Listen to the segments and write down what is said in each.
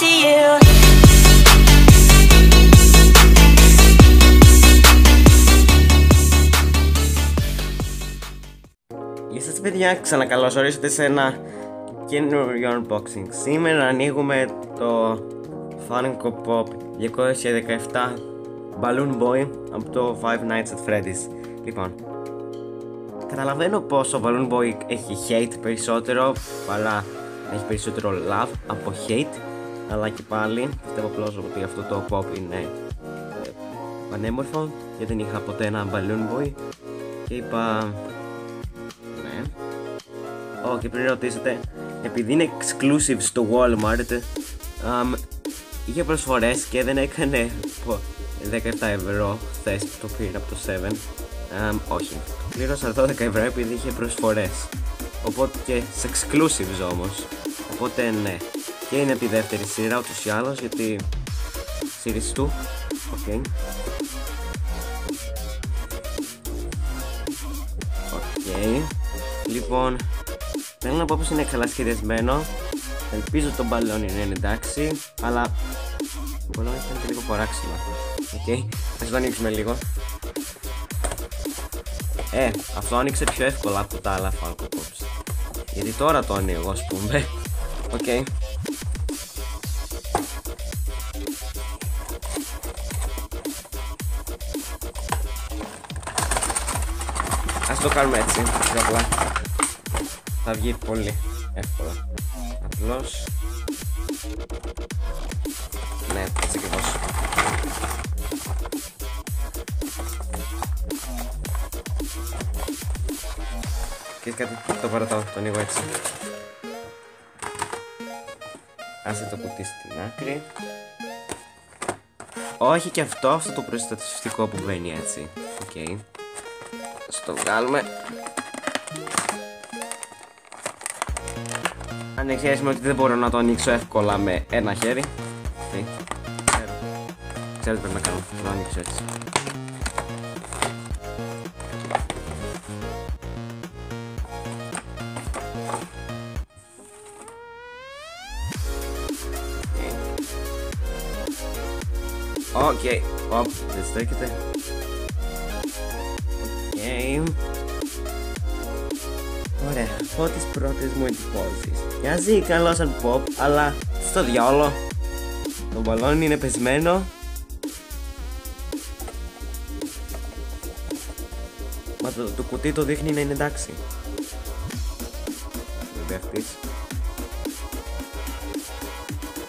to you. Γεια σας παιδιά, ξανακαλώς ορίσατε σε ένα καινούριο unboxing. Σήμερα ανοίγουμε το Funko Pop 217 Balloon Boy από το Five Nights at Freddy's. Λοιπόν, καταλαβαίνω πως ο Balloon Boy έχει hate περισσότερο παρά έχει περισσότερο love από hate αλλά και πάλι πιστεύω απλώς ότι αυτό το pop είναι ε, πανέμορφο γιατί δεν είχα ποτέ ένα Balloon Boy και είπα ναι. Ω, και πριν ρωτήσετε, επειδή είναι exclusive στο Walmart, um, είχε προσφορές και δεν έκανε πω, 17 ευρώ χθες το πήρα από το 7. Um, όχι, πλήρωσα 12 ευρώ επειδή είχε προσφορές. Οπότε και σε exclusives όμως. Οπότε ναι. Και είναι από τη δεύτερη σειρά ούτως ή άλλως γιατί series 2. OK. OK. Λοιπόν, θέλω να πω πως είναι καλά σχεδιασμένο. Ελπίζω το μπαλόνι να είναι εντάξει, αλλά το μπαλόνι φαίνεται λίγο παράξενο. Οκ, ας το ανοίξουμε λίγο. Ε, αυτό άνοιξε πιο εύκολα από τα άλλα Funko Pops. Γιατί τώρα το ανοίγω, ας πούμε. Οκ. Ας το κάνουμε έτσι, πιο απλά. Θα βγει πολύ εύκολα. Απλώς... Ναι, έτσι ακριβώς. Και κάτι το παρατάω, το ανοίγω έτσι. Άσε το κουτί στην άκρη. Όχι και αυτό, αυτό το προστατευτικό που μπαίνει έτσι. OK. Okay. Το βγάλουμε. Αν ότι δεν μπορώ να το ανοίξω εύκολα με ένα χέρι. Okay. Ξέρω. Ξέρω τι πρέπει να κάνω. Θα το ανοίξω έτσι. OK, okay. Οπ, δεν στέκεται. Ωραία, πω τις πρώτες μου εντυπώσεις. Μοιάζει καλός σαν pop, αλλά στο διόλο. Το μπαλόνι είναι πεσμένο. Μα το, το κουτί το δείχνει να είναι εντάξει. Δεύτερης.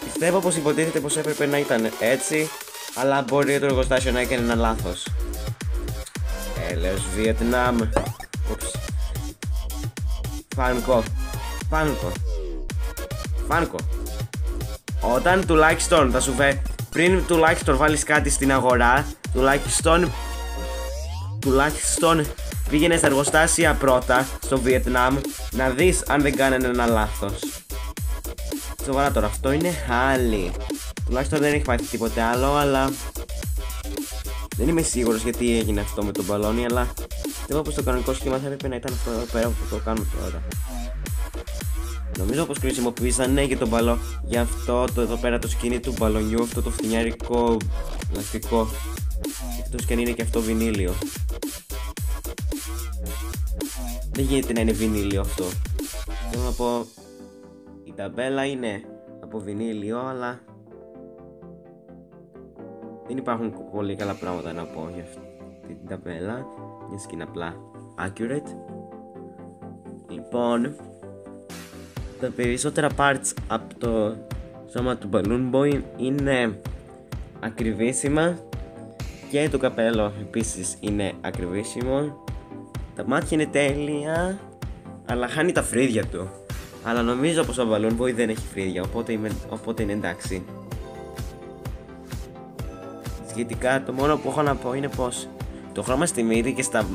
Πιστεύω πως υποτίθεται πως έπρεπε να ήταν έτσι αλλά μπορεί το εργοστάσιο να έκανε ένα λάθος. Έλεος Βιετνάμ. Ούψ. Φάνκο. Φάνκο. Φάνκο. Όταν τουλάχιστον θα σου φε... Πριν τουλάχιστον βάλεις κάτι στην αγορά, τουλάχιστον... Τουλάχιστον πήγαινες στα εργοστάσια πρώτα στο Βιετνάμ να δεις αν δεν κάνανε ένα λάθος. Σοβαρά τώρα, αυτό είναι χάλι. Τουλάχιστον δεν έχει πάθει τίποτε άλλο, αλλά δεν είμαι σίγουρος γιατί έγινε αυτό με τον μπαλόνι, αλλά δεν πως το κανονικό σχήμα θα έπρεπε να ήταν αυτό εδώ πέρα που το κάνουμε τώρα. Νομίζω πως χρησιμοποιήσανε και τον μπαλό για αυτό το εδώ πέρα το σκηνή του μπαλονιού, αυτό το φθινιάρικο πλαστικό. Εκτός και αν είναι και αυτό βινίλιο. Δεν γίνεται να είναι βινίλιο αυτό. Θέλω να πω, η ταμπέλα είναι από βινίλιο, αλλά δεν υπάρχουν πολύ καλά πράγματα να πω για αυτή την ταπέλα μια και είναι απλά accurate. Λοιπόν τα περισσότερα parts από το σώμα του Balloon Boy είναι ακριβήσιμα και το καπέλο επίσης είναι ακριβήσιμο. Τα μάτια είναι τέλεια αλλά χάνει τα φρύδια του. Αλλά νομίζω πως ο Balloon Boy δεν έχει φρύδια οπότε, οπότε είναι εντάξει. Σχετικά το μόνο που έχω να πω είναι πως το χρώμα στη μύτη και στα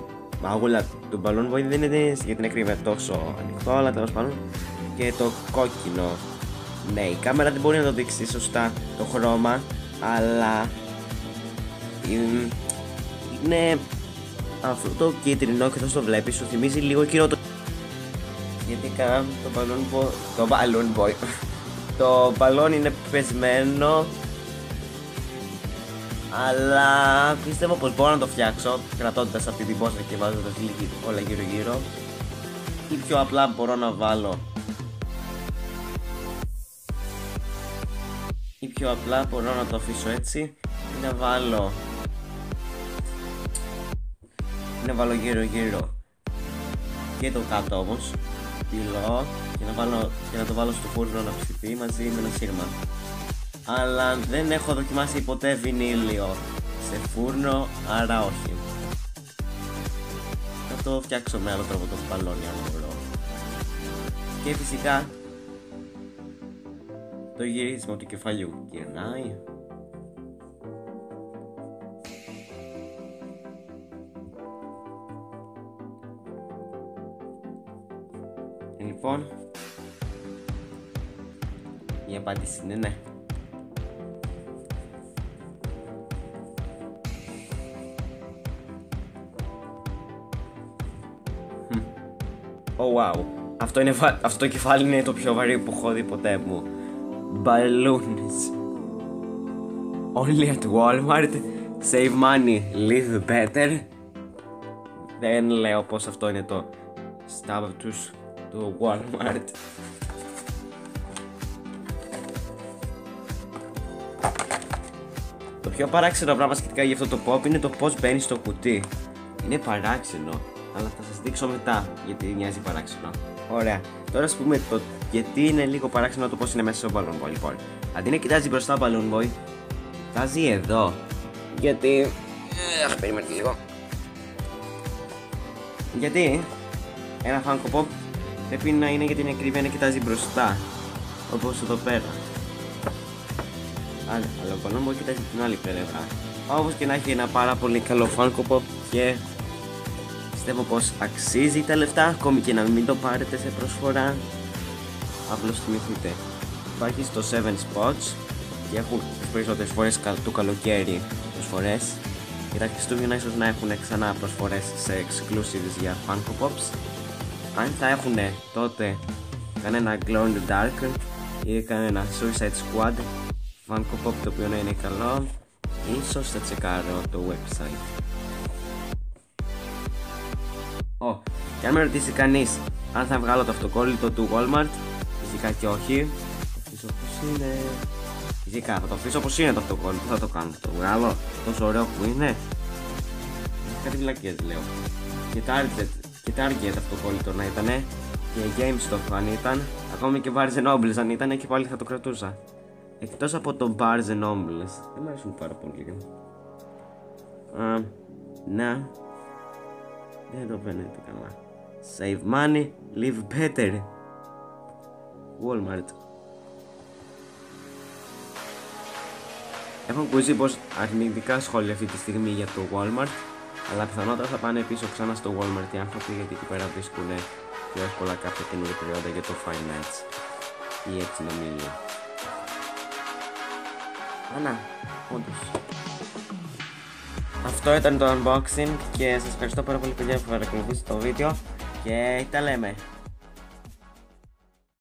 μάγουλα του Balloon Boy δεν είναι για την ακρίβεια τόσο ανοιχτό αλλά τέλος πάντων και το κόκκινο. Ναι η κάμερα δεν μπορεί να το δείξει σωστά το χρώμα αλλά είναι αυτό το κίτρινο και θα το βλέπεις σου θυμίζει λίγο εκείνο το γιατί κάνω το Balloon Boy το Balloon Boy Το μπαλόνι είναι πεσμένο αλλά πιστεύω πως μπορώ να το φτιάξω κρατώντας αυτή την πόστα και βάζοντας όλα γύρω γύρω ή πιο απλά μπορώ να βάλω ή πιο απλά μπορώ να το αφήσω έτσι ή να βάλω ή να βάλω γύρω γύρω και το κάτω όμως πυλό και να, βάλω, και να το βάλω στο φούρνο να ψηθεί μαζί με ένα σύρμα αλλά δεν έχω δοκιμάσει ποτέ βινίλιο. Σε φούρνο άρα όχι. Θα το φτιάξω με άλλο τρόπο το μπαλόνι αν μπορώ. Και φυσικά το γυρίσμα του κεφαλιού γυρνάει. Λοιπόν, η απάντηση είναι ναι. Wow. Αυτό, είναι, αυτό το κεφάλι είναι το πιο βαρύ που έχω δει ποτέ μου. Balloons. Only at Walmart. Save money. Live better. Δεν λέω πως αυτό είναι το status του Walmart. Το πιο παράξενο πράγμα σχετικά για αυτό το pop είναι το πώς μπαίνει στο κουτί. Είναι παράξενο, αλλά θα σας δείξω μετά γιατί μοιάζει παράξενο. Ωραία. Τώρα ας πούμε το γιατί είναι λίγο παράξενο το πώς είναι μέσα στο Balloon Boy. Λοιπόν, αντί να κοιτάζει μπροστά Balloon Boy, κοιτάζει εδώ. Γιατί. Αχ, περιμένετε λίγο. Γιατί ένα Funko Pop πρέπει να είναι για την ακρίβεια να κοιτάζει μπροστά. Όπως εδώ πέρα. Αλλά, αλλά ο Balloon Boy κοιτάζει την άλλη πλευρά. Όπως και να έχει ένα πάρα πολύ καλό Funko Pop και Πιστεύω πως αξίζει τα λεφτά ακόμη και να μην το πάρετε σε προσφορά. Απλώς θυμηθείτε Υπάρχει στο 7 Spots και έχουν τις περισσότερες φορές το καλοκαίρι προσφορές. Και τα Χριστούγεννα ίσως να έχουν ξανά προσφορές σε exclusives για Funko Pops. Αν θα έχουν τότε κανένα Glow in the Dark ή κανένα Suicide Squad Funko Pop το οποίο να είναι καλό ίσως θα τσεκάρω το website Oh. Και αν με ρωτήσει κανείς αν θα βγάλω το αυτοκόλλητο του Walmart, φυσικά και όχι. Θα αφήσω όπω είναι; Φυσικά θα το αφήσω όπως είναι το αυτοκόλλητο. Θα το κάνω. Το βγάλω τόσο ωραίο που είναι. Κάτι βλακίε λέω. Και Target, και Target αυτοκόλλητο να ήταν. Και GameStop αν ήταν. Ακόμη και Barnes Nobles αν ήταν και πάλι θα το κρατούσα. Εκτός από το Barnes Nobles. Δεν μου αρέσουν πάρα πολύ. Uh, ναι. Δεν το φαίνεται καλά. Save money, live better. Walmart. Έχω ακούσει πως αρνητικά σχόλια αυτή τη στιγμή για το Walmart αλλά πιθανότατα θα πάνε πίσω ξανά στο Walmart οι άνθρωποι γιατί εκεί πέρα βρίσκουν πιο εύκολα κάποια καινούργια προϊόντα για το finance ή έτσι νομίζω. Ανά, όντως. Αυτό ήταν το unboxing και σας ευχαριστώ πάρα πολύ παιδιά που παρακολουθήσατε το βίντεο και τα λέμε.